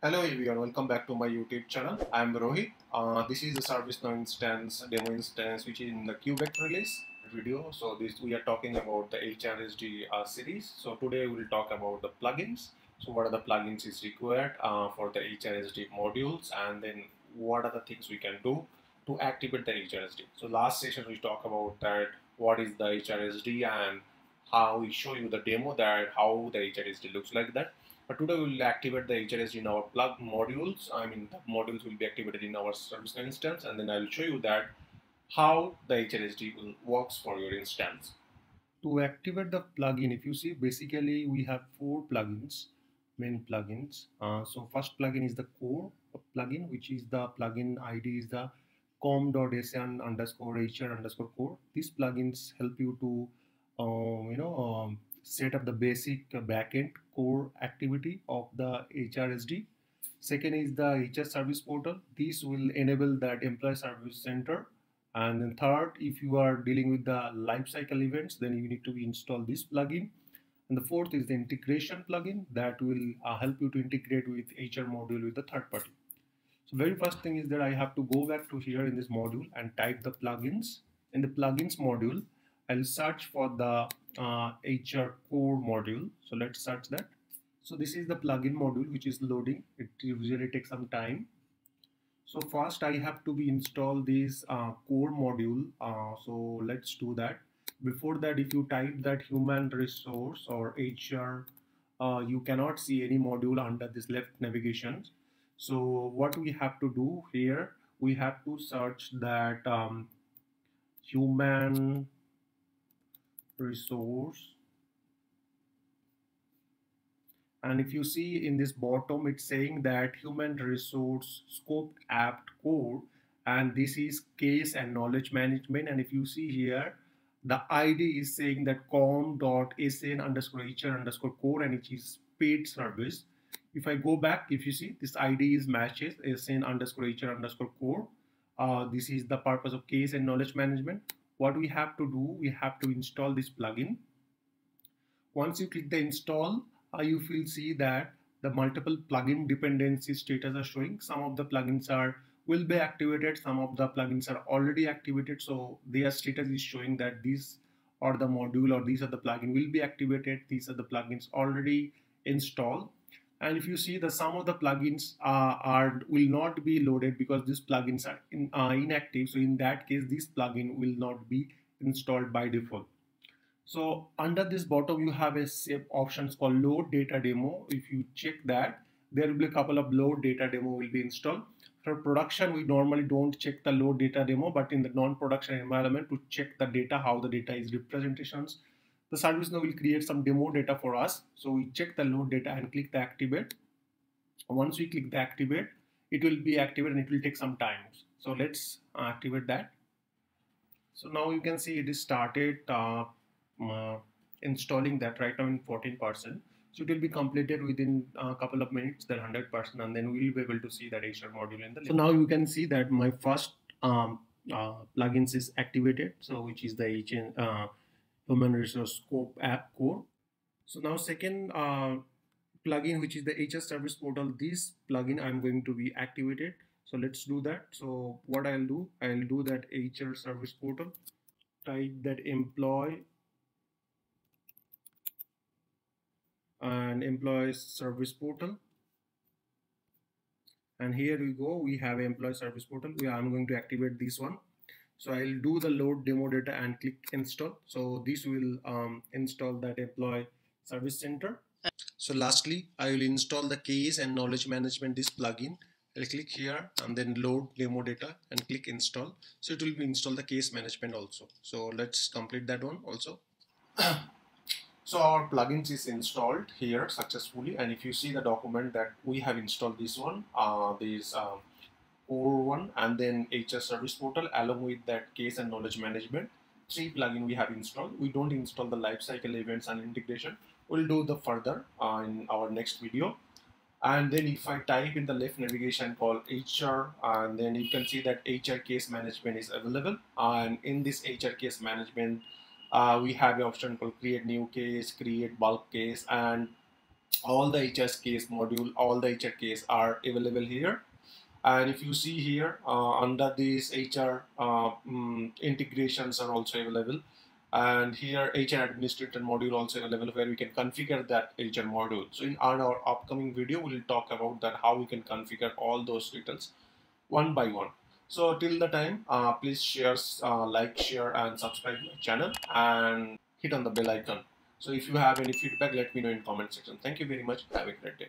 Hello everyone, welcome back to my YouTube channel. I am Rohit. Uh, this is the ServiceNow instance, demo instance, which is in the Quebec release video. So this we are talking about the HRSD uh, series. So today we will talk about the plugins. So what are the plugins is required uh, for the HRSD modules, and then what are the things we can do to activate the HRSD. So last session we talked about that what is the HRSD and how we show you the demo that how the HRSD looks like that but today we will activate the HRSD in our plug modules. I mean, the modules will be activated in our service instance, and then I will show you that how the HRSD will works for your instance. To activate the plugin, if you see, basically we have four plugins, main plugins. Uh, so first plugin is the core plugin, which is the plugin ID is the com.sn underscore hr underscore core. These plugins help you to, uh, you know, um, set up the basic backend core activity of the HRSD. Second is the HR service portal. This will enable that employee service center. And then third, if you are dealing with the lifecycle events, then you need to install this plugin. And the fourth is the integration plugin that will uh, help you to integrate with HR module with the third party. So very first thing is that I have to go back to here in this module and type the plugins. In the plugins module, I'll search for the uh, HR core module. So let's search that. So this is the plugin module which is loading. It usually takes some time. So first I have to be install this uh, core module. Uh, so let's do that. Before that, if you type that human resource or HR, uh, you cannot see any module under this left navigation. So what we have to do here, we have to search that um, human resource and if you see in this bottom it's saying that human resource scope apt core and this is case and knowledge management. And if you see here the id is saying that com.sn underscore hr underscore core and it is paid service. If i go back if you see this id is matches sn underscore hr underscore core. Uh, this is the purpose of case and knowledge management what we have to do, we have to install this plugin. Once you click the install, uh, you will see that the multiple plugin dependency status are showing. Some of the plugins are will be activated, some of the plugins are already activated. So their status is showing that these or the module or these are the plugin will be activated. These are the plugins already installed and if you see the some of the plugins uh, are will not be loaded because these plugins are in, uh, inactive. So in that case this plugin will not be installed by default. So under this bottom you have a save options called load data demo. If you check that there will be a couple of load data demo will be installed. For production we normally don't check the load data demo but in the non-production environment to check the data how the data is representations the ServiceNow will create some demo data for us. So we check the load data and click the activate. Once we click the activate, it will be activated and it will take some time. So let's activate that. So now you can see it is started uh, uh, installing that right now in 14%. So it will be completed within a couple of minutes, that 100%, and then we'll be able to see that HR module in the. So now you can see that my first um, uh, plugins is activated. So which is the HN, uh, human resource scope app core. So now second uh, plugin, which is the HR service portal, this plugin I'm going to be activated. So let's do that. So what I'll do, I'll do that HR service portal, type that employee and employee service portal. And here we go, we have employee service portal. We, I'm going to activate this one. So I'll do the load demo data and click install. So this will um, install that employee service center. So lastly, I will install the case and knowledge management this plugin. I'll click here and then load demo data and click install. So it will be install the case management also. So let's complete that one also. so our plugins is installed here successfully. And if you see the document that we have installed this one, uh, this um, core one and then HR service portal along with that case and knowledge management. Three plugin we have installed. We don't install the lifecycle events and integration. We'll do the further uh, in our next video. And then if I type in the left navigation called HR, and then you can see that HR case management is available. And in this HR case management, uh, we have an option called create new case, create bulk case, and all the HR case module, all the HR case are available here. And if you see here uh, under these HR uh, um, integrations are also available. And here HR administrator module also available where we can configure that HR module. So in our, our upcoming video, we'll talk about that how we can configure all those details one by one. So till the time, uh, please share, uh, like, share and subscribe my channel and hit on the bell icon. So if you have any feedback, let me know in comment section. Thank you very much. Have a great day.